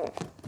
Okay.